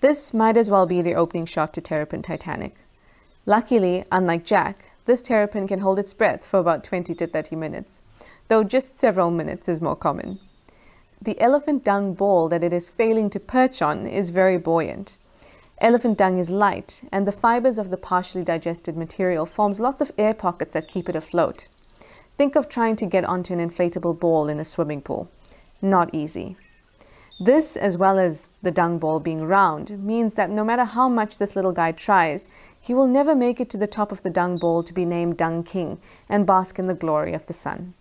This might as well be the opening shot to Terrapin Titanic. Luckily, unlike Jack, this terrapin can hold its breath for about 20 to 30 minutes, though just several minutes is more common. The elephant dung ball that it is failing to perch on is very buoyant. Elephant dung is light, and the fibers of the partially digested material forms lots of air pockets that keep it afloat. Think of trying to get onto an inflatable ball in a swimming pool. Not easy. This, as well as the dung ball being round, means that no matter how much this little guy tries, he will never make it to the top of the dung ball to be named Dung King and bask in the glory of the sun.